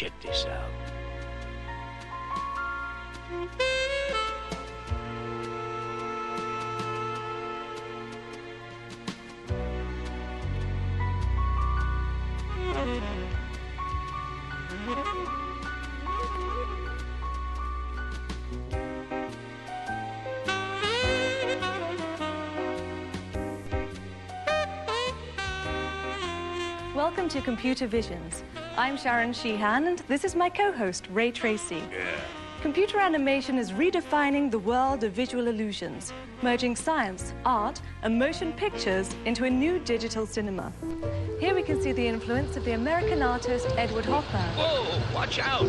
Check this out. To Computer Visions. I'm Sharon Sheehan, and this is my co-host, Ray Tracy. Computer animation is redefining the world of visual illusions, merging science, art, and motion pictures into a new digital cinema. Here we can see the influence of the American artist Edward Hopper. Whoa, watch out!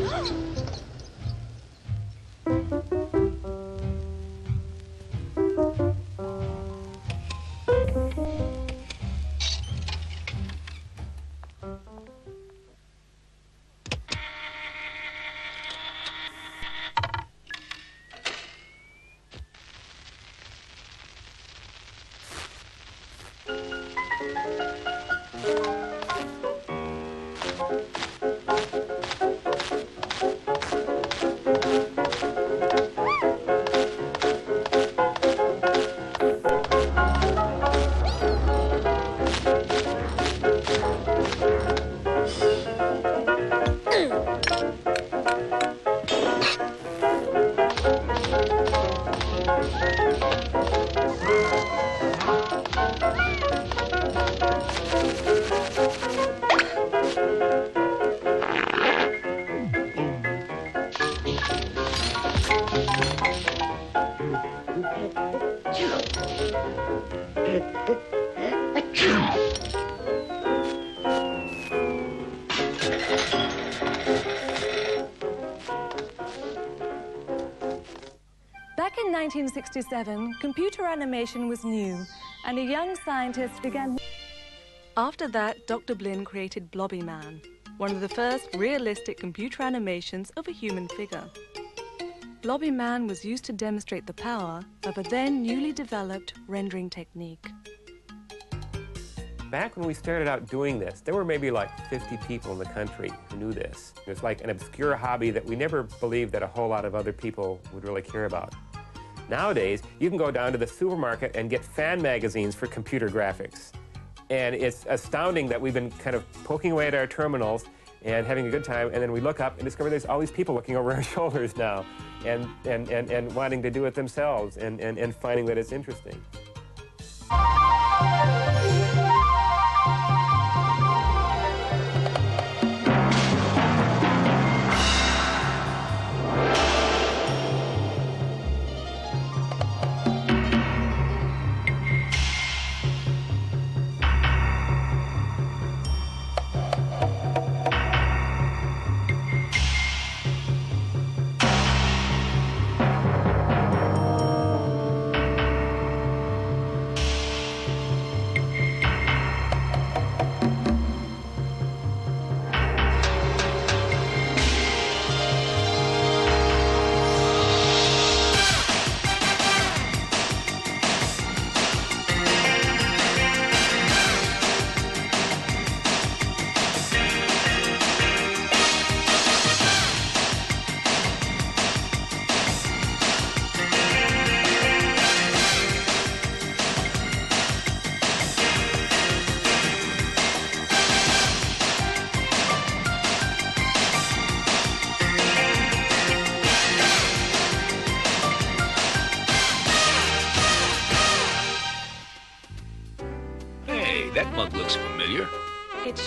1967, computer animation was new, and a young scientist began. After that, Dr. Blinn created Blobby Man, one of the first realistic computer animations of a human figure. Blobby Man was used to demonstrate the power of a then newly developed rendering technique. Back when we started out doing this, there were maybe like 50 people in the country who knew this. It was like an obscure hobby that we never believed that a whole lot of other people would really care about. Nowadays, you can go down to the supermarket and get fan magazines for computer graphics. And it's astounding that we've been kind of poking away at our terminals and having a good time, and then we look up and discover there's all these people looking over our shoulders now and, and, and, and wanting to do it themselves and, and, and finding that it's interesting.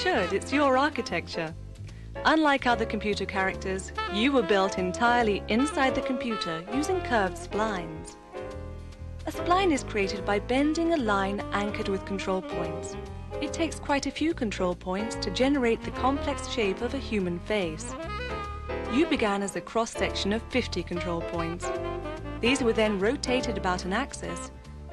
Should, it's your architecture. Unlike other computer characters, you were built entirely inside the computer using curved splines. A spline is created by bending a line anchored with control points. It takes quite a few control points to generate the complex shape of a human face. You began as a cross-section of 50 control points. These were then rotated about an axis,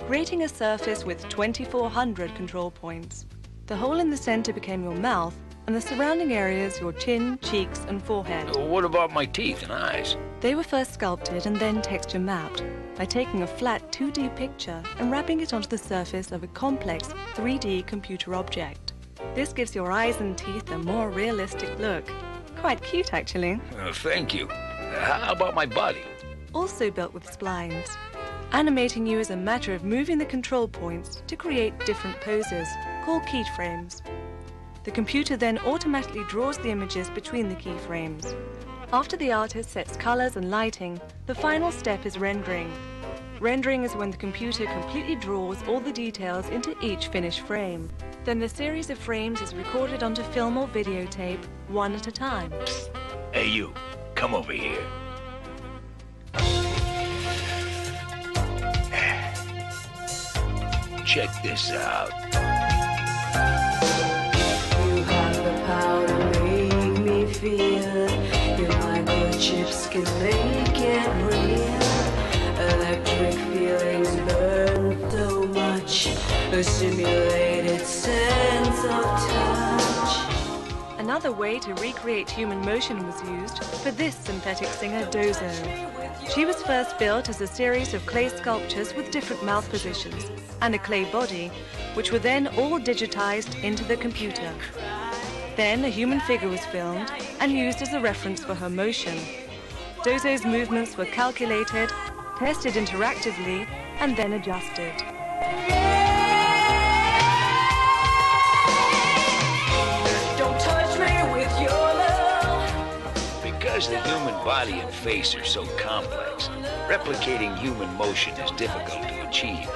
creating a surface with 2,400 control points. The hole in the center became your mouth, and the surrounding areas your chin, cheeks, and forehead. What about my teeth and eyes? They were first sculpted and then texture mapped by taking a flat 2D picture and wrapping it onto the surface of a complex 3D computer object. This gives your eyes and teeth a more realistic look. Quite cute, actually. Uh, thank you. how about my body? Also built with splines. Animating you is a matter of moving the control points to create different poses, called keyframes. The computer then automatically draws the images between the keyframes. After the artist sets colors and lighting, the final step is rendering. Rendering is when the computer completely draws all the details into each finished frame. Then the series of frames is recorded onto film or videotape, one at a time. Hey you, come over here. Check this out. A simulated sense of touch. Another way to recreate human motion was used for this synthetic singer Dozo. She was first built as a series of clay sculptures with different mouth positions and a clay body, which were then all digitized into the computer. Then a human figure was filmed and used as a reference for her motion. Dozo's movements were calculated, tested interactively, and then adjusted. Because the human body and face are so complex, replicating human motion is difficult to achieve.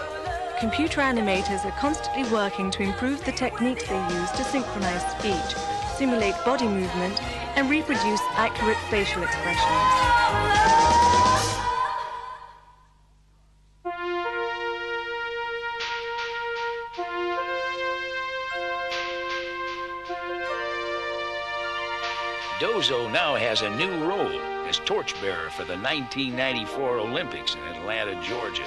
Computer animators are constantly working to improve the techniques they use to synchronize speech, simulate body movement, and reproduce accurate facial expressions. Has a new role as torchbearer for the 1994 Olympics in Atlanta, Georgia.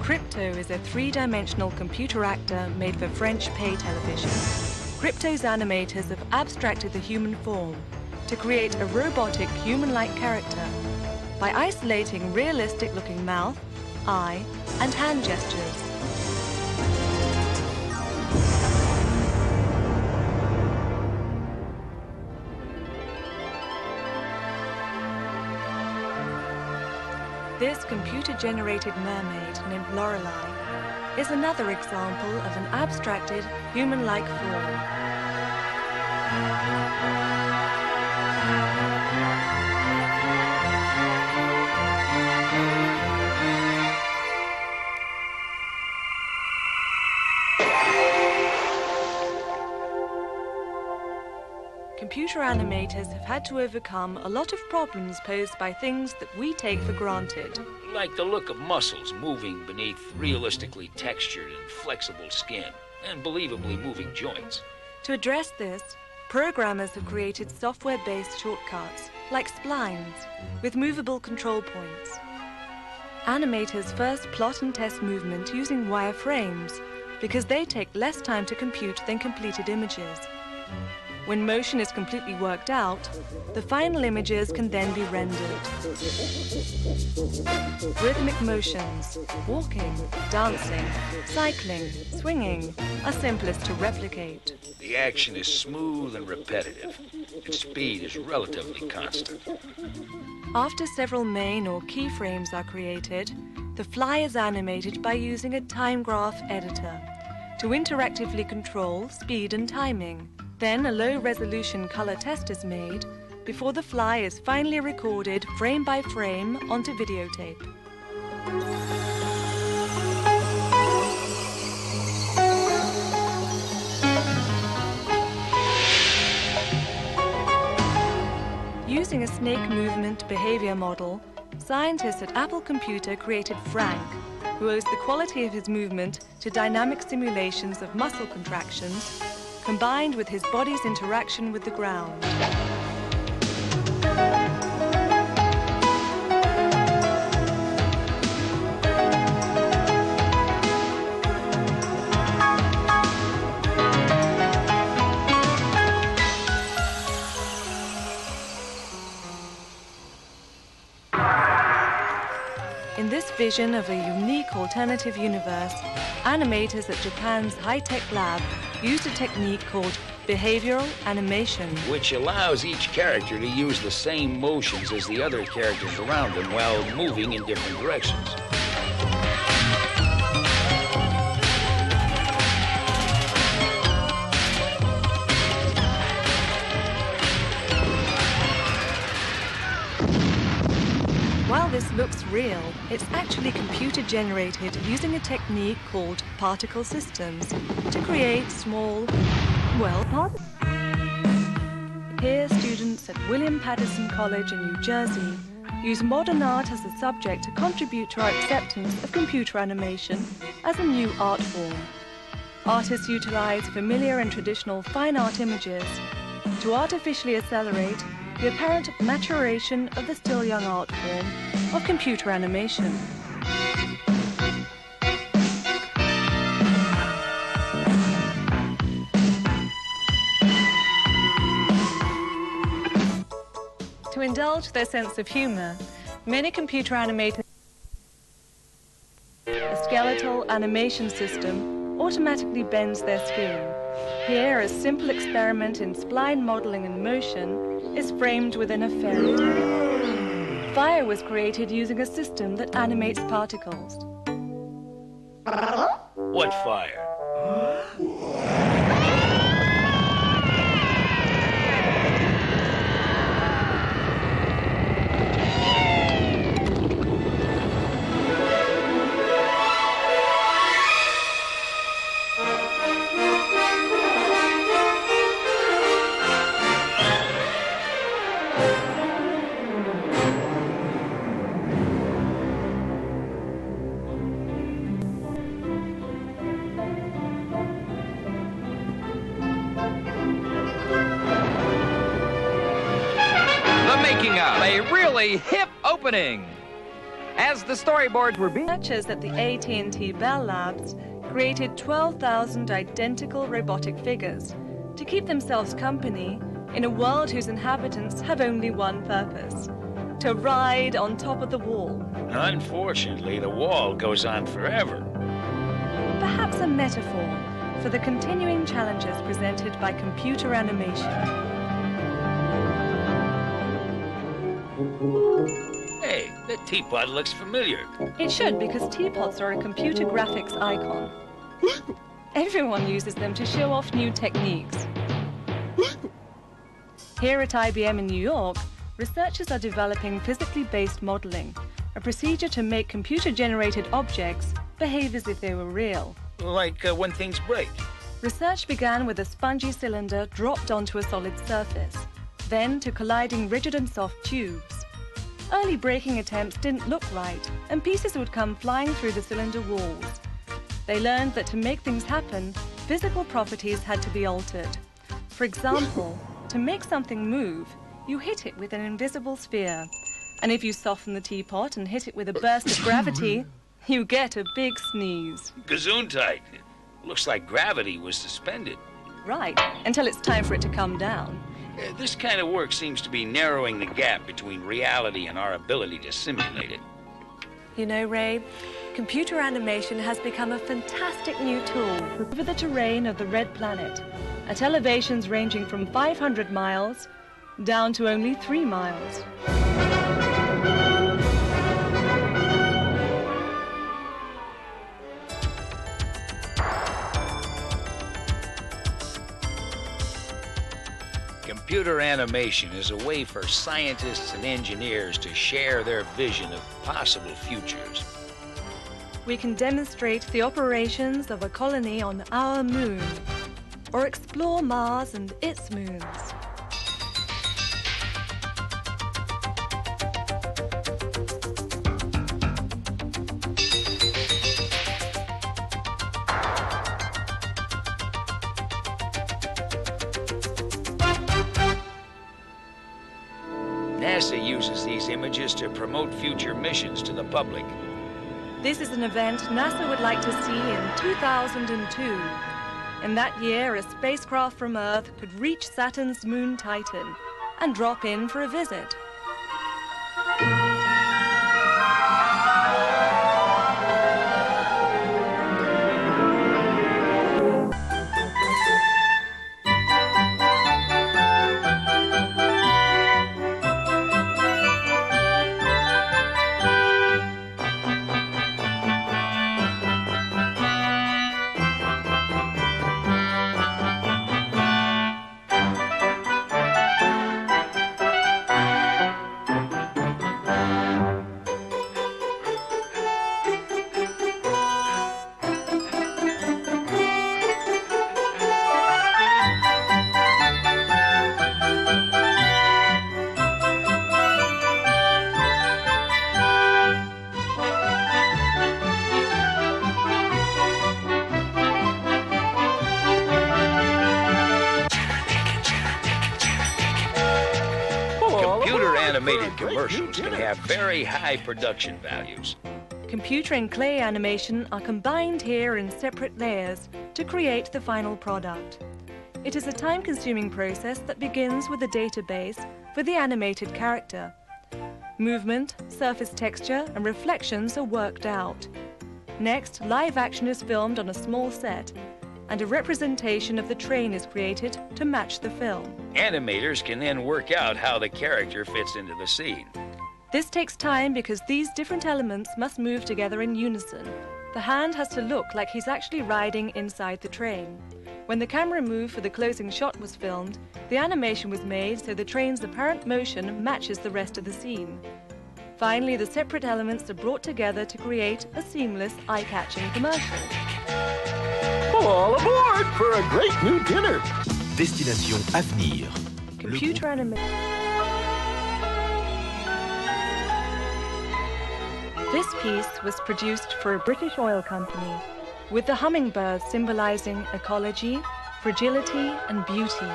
Crypto is a three-dimensional computer actor made for French pay television. Crypto's animators have abstracted the human form to create a robotic human-like character by isolating realistic-looking mouth, eye, and hand gestures. This computer-generated mermaid named Lorelei is another example of an abstracted human-like form. Computer animators have had to overcome a lot of problems posed by things that we take for granted. Like the look of muscles moving beneath realistically textured and flexible skin, and believably moving joints. To address this, programmers have created software-based shortcuts, like splines, with movable control points. Animators first plot and test movement using wireframes because they take less time to compute than completed images. When motion is completely worked out, the final images can then be rendered. Rhythmic motions, walking, dancing, cycling, swinging, are simplest to replicate. The action is smooth and repetitive, and speed is relatively constant. After several main or keyframes are created, the fly is animated by using a time graph editor to interactively control speed and timing. Then a low resolution color test is made before the fly is finally recorded frame by frame onto videotape. Using a snake movement behavior model, scientists at Apple Computer created Frank, who owes the quality of his movement to dynamic simulations of muscle contractions combined with his body's interaction with the ground. Vision of a unique alternative universe, animators at Japan's high-tech lab used a technique called behavioral animation. Which allows each character to use the same motions as the other characters around them while moving in different directions. Looks real, it's actually computer generated using a technique called particle systems to create small, well, particles. Here, students at William Paterson College in New Jersey use modern art as a subject to contribute to our acceptance of computer animation as a new art form. Artists utilize familiar and traditional fine art images to artificially accelerate the apparent maturation of the still young art form of computer animation. To indulge their sense of humor, many computer animators a skeletal animation system automatically bends their skin. Here, a simple experiment in spline modeling and motion is framed within a fairy tale. Fire was created using a system that animates particles. What fire? really hip opening. As the storyboards were being Researchers at the AT&T Bell Labs created 12,000 identical robotic figures to keep themselves company in a world whose inhabitants have only one purpose, to ride on top of the wall. Unfortunately, the wall goes on forever. Perhaps a metaphor for the continuing challenges presented by computer animation. Hey, that teapot looks familiar. It should because teapots are a computer graphics icon. Everyone uses them to show off new techniques. Here at IBM in New York, researchers are developing physically based modeling, a procedure to make computer generated objects behave as if they were real. Like uh, when things break. Research began with a spongy cylinder dropped onto a solid surface, then to colliding rigid and soft tubes. Early breaking attempts didn't look right, and pieces would come flying through the cylinder walls. They learned that to make things happen, physical properties had to be altered. For example, to make something move, you hit it with an invisible sphere. And if you soften the teapot and hit it with a burst of gravity, you get a big sneeze. Gazoon-tight. Looks like gravity was suspended. Right, until it's time for it to come down. Uh, this kind of work seems to be narrowing the gap between reality and our ability to simulate it. You know, Ray, computer animation has become a fantastic new tool over the terrain of the Red Planet, at elevations ranging from 500 miles down to only 3 miles. Computer animation is a way for scientists and engineers to share their vision of possible futures. We can demonstrate the operations of a colony on our moon, or explore Mars and its moons. To promote future missions to the public. This is an event NASA would like to see in 2002. In that year, a spacecraft from Earth could reach Saturn's moon Titan and drop in for a visit. Animated commercials can have very high production values. Computer and clay animation are combined here in separate layers to create the final product. It is a time-consuming process that begins with a database for the animated character. Movement, surface texture, and reflections are worked out. Next, live action is filmed on a small set, and a representation of the train is created to match the film. Animators can then work out how the character fits into the scene. This takes time because these different elements must move together in unison. The hand has to look like he's actually riding inside the train. When the camera move for the closing shot was filmed, the animation was made so the train's apparent motion matches the rest of the scene. Finally, the separate elements are brought together to create a seamless, eye-catching commercial. All aboard for a great new dinner. Destination Avenir. Computer animation. This piece was produced for a British oil company, with the hummingbird symbolizing ecology, fragility, and beauty.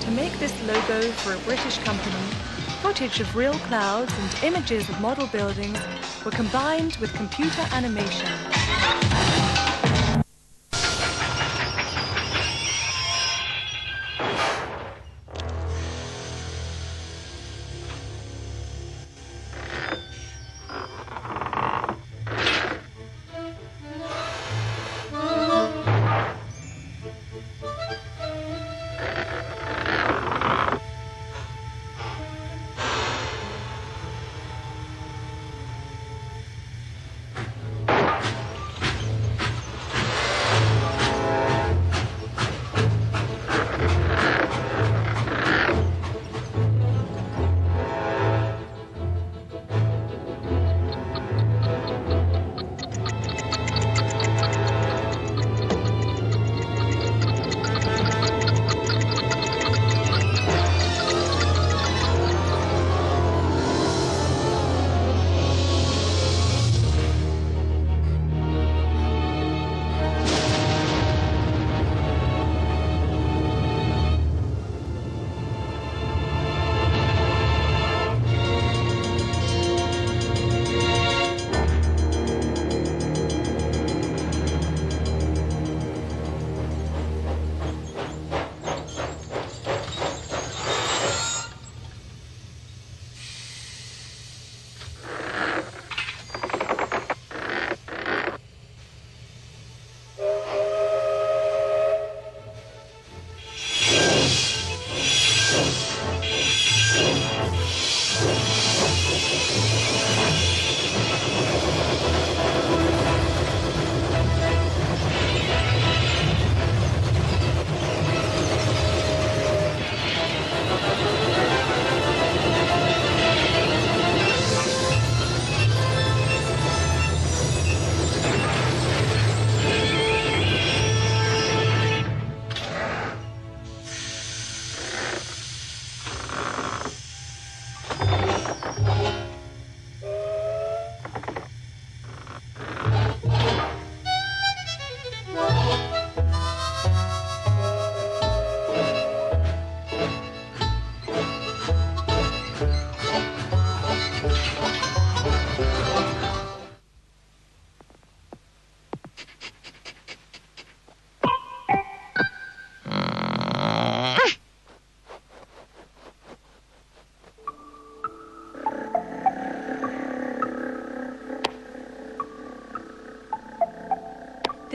To make this logo for a British company, footage of real clouds and images of model buildings were combined with computer animation.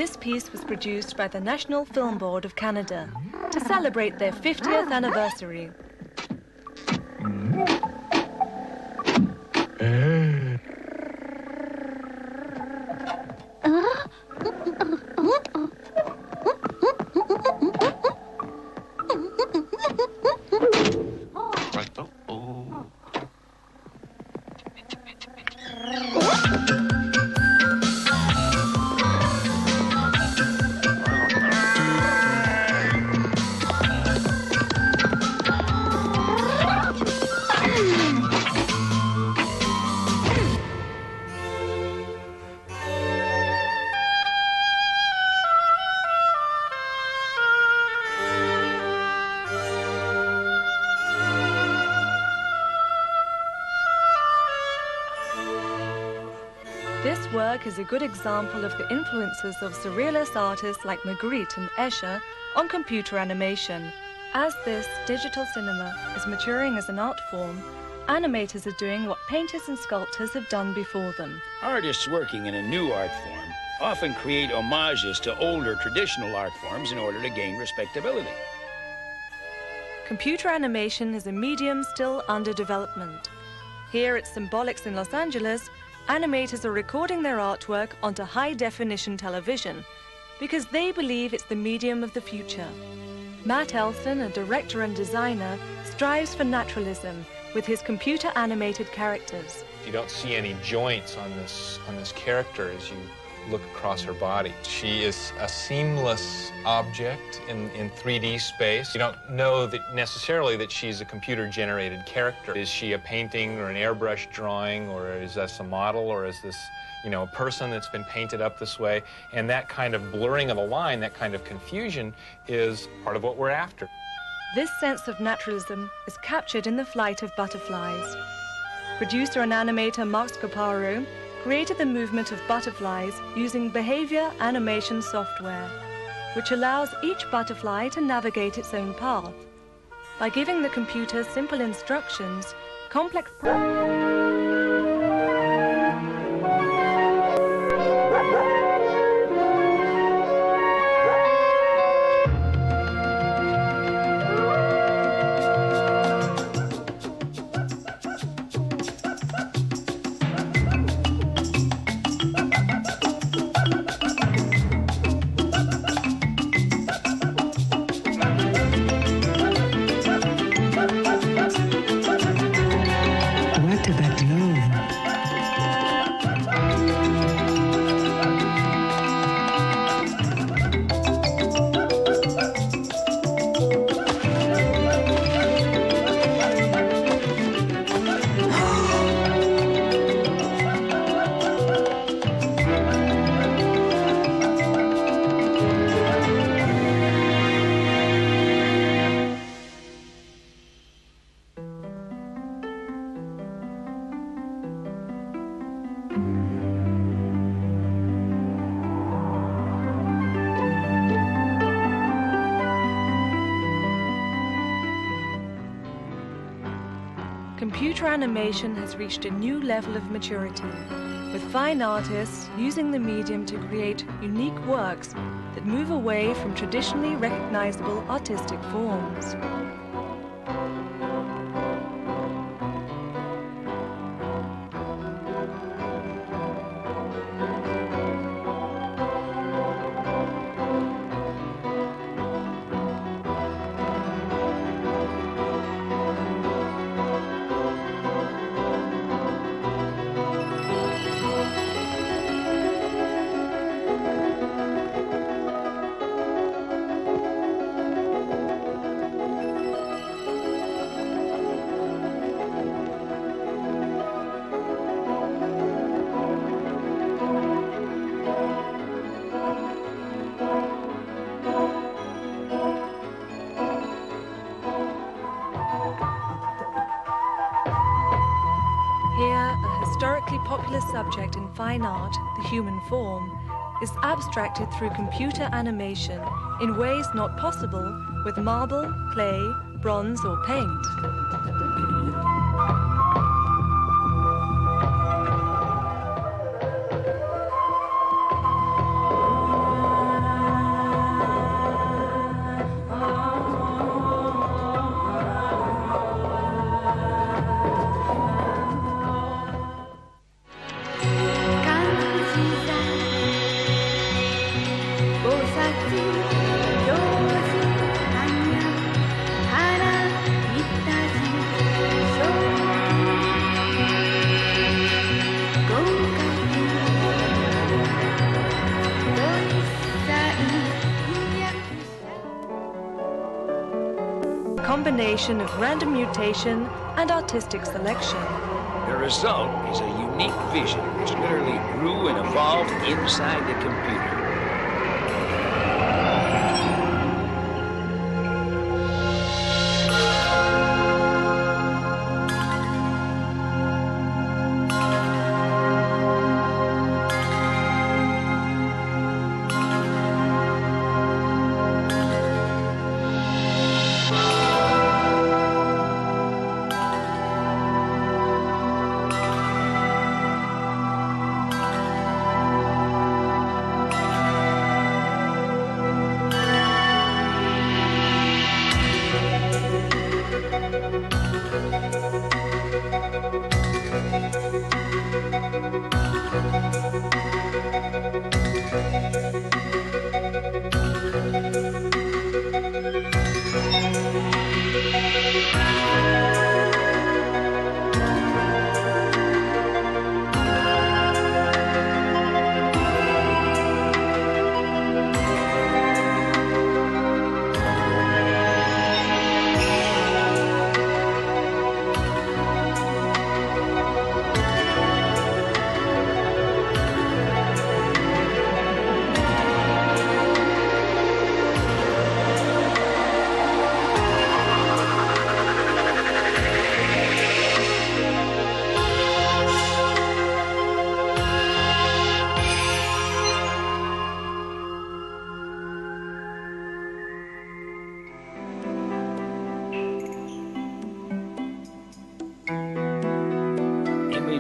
This piece was produced by the National Film Board of Canada to celebrate their 50th anniversary. Work is a good example of the influences of surrealist artists like Magritte and Escher on computer animation. As this digital cinema is maturing as an art form, animators are doing what painters and sculptors have done before them. Artists working in a new art form often create homages to older traditional art forms in order to gain respectability. Computer animation is a medium still under development. Here at Symbolics in Los Angeles, animators are recording their artwork onto high definition television because they believe it's the medium of the future. Matt Elson, a director and designer, strives for naturalism with his computer animated characters. You don't see any joints on this on this character as you look across her body. She is a seamless object in, in 3D space. You don't know that necessarily that she's a computer-generated character. Is she a painting or an airbrush drawing, or is this a model, or is this, you know, a person that's been painted up this way? And that kind of blurring of the line, that kind of confusion is part of what we're after. This sense of naturalism is captured in the flight of butterflies. Producer and animator Mark Scaparo created the movement of butterflies using behavior animation software, which allows each butterfly to navigate its own path. By giving the computer simple instructions, complex animation has reached a new level of maturity, with fine artists using the medium to create unique works that move away from traditionally recognizable artistic forms. Fine art, the human form, is abstracted through computer animation in ways not possible with marble, clay, bronze, or paint. Combination of random mutation and artistic selection. The result is a unique vision which literally grew and evolved inside the computer.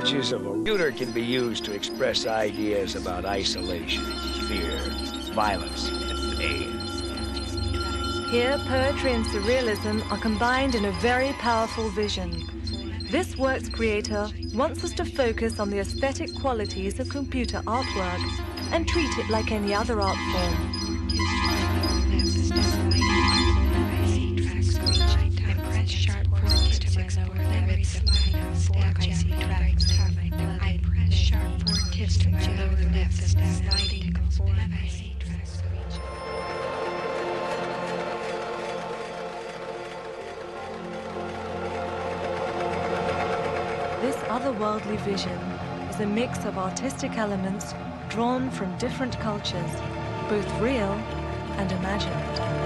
Of a computer can be used to express ideas about isolation, fear, violence, and pain. Here, poetry and surrealism are combined in a very powerful vision. This work's creator wants us to focus on the aesthetic qualities of computer artwork and treat it like any other art form. Vision is a mix of artistic elements drawn from different cultures, both real and imagined.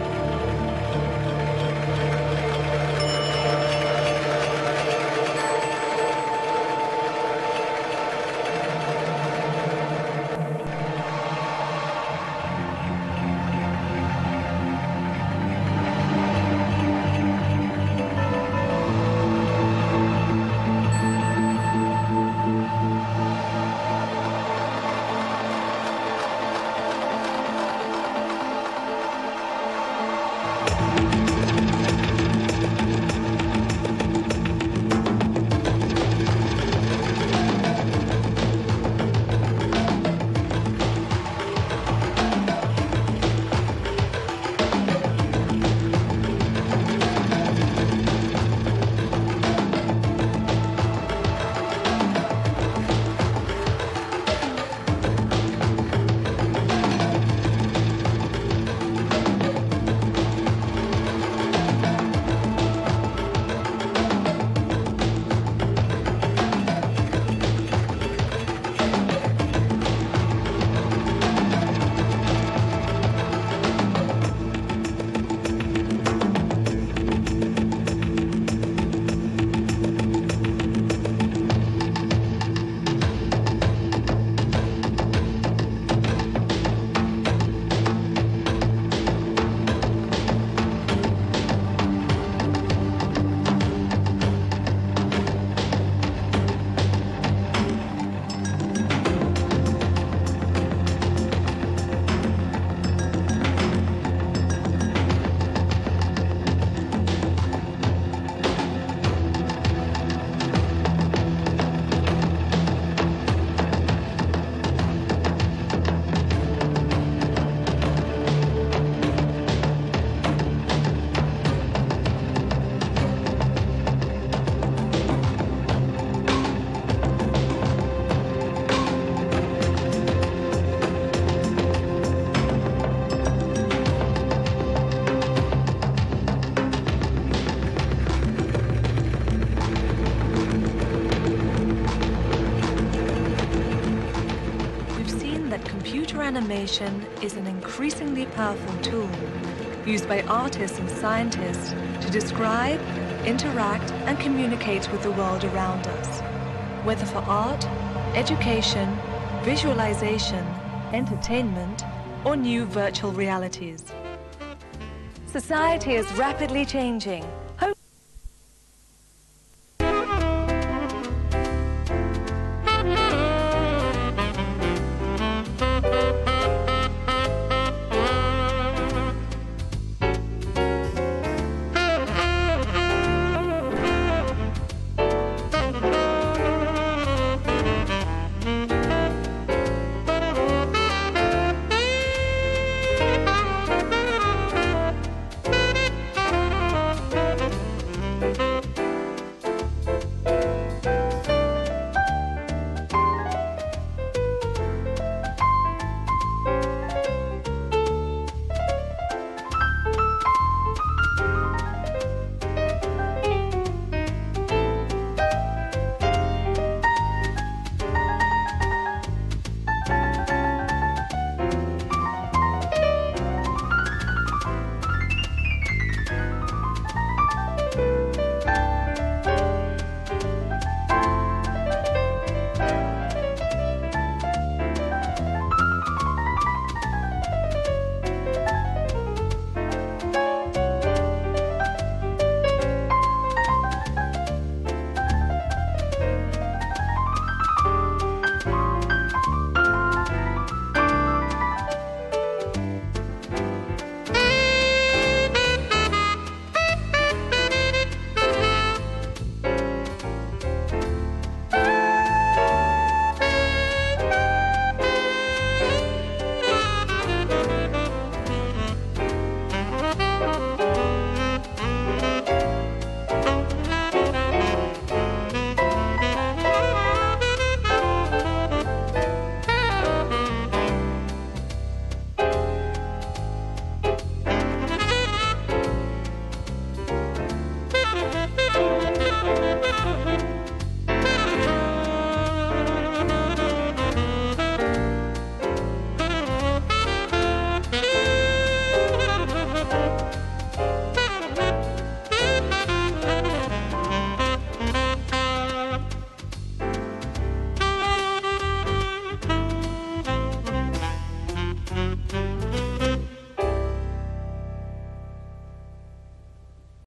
Is an increasingly powerful tool used by artists and scientists to describe, interact, and communicate with the world around us, whether for art, education, visualization, entertainment, or new virtual realities. Society is rapidly changing,